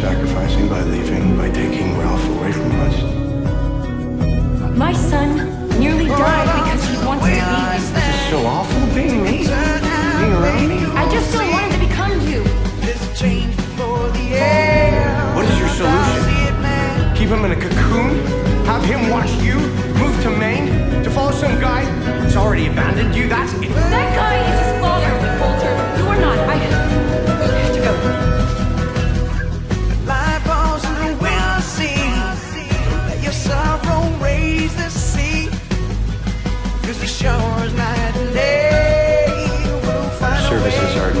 sacrificing by leaving, by taking Ralph away from us? My son nearly died because he wants to be with This is so awful being me. Being around me. I just don't want him to become you. There's change before the end. What is your solution? See it, man. Keep him in a cocoon? Have him watch you? Move to Maine? To follow some guy who's already abandoned you? That's it.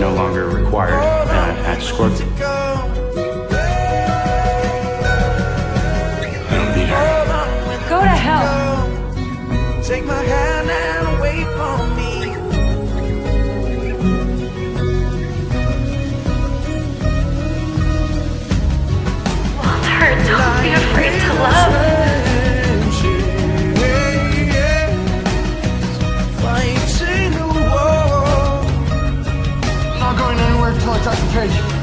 No longer required uh, at Scorpion. Go. I don't need her. Hold on when Go to hell. Until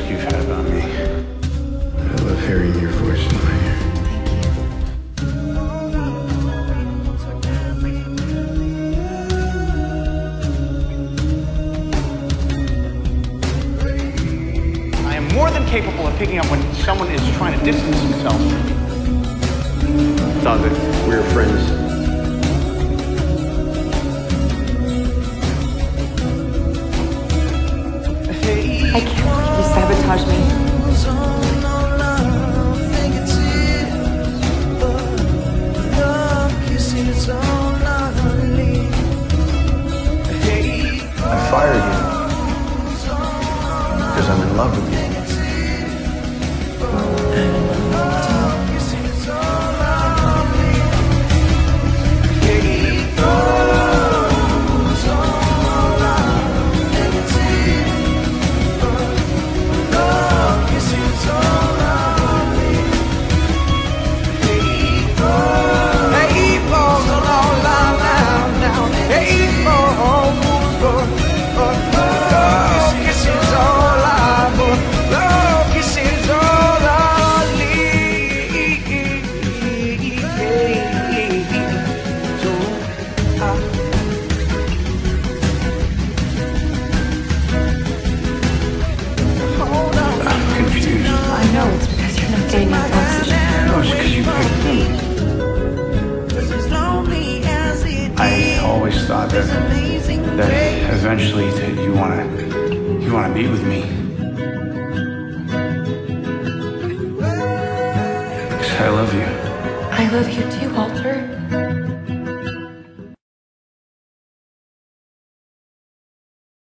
that you've had about me. I love hearing your voice in my ear. I am more than capable of picking up when someone is trying to distance himself. Thought that we were friends. Love with you. Not enough oxygen. No, it's because you picked him. I always thought that that eventually that you wanna you wanna be with me. I love you. I love you too, Walter.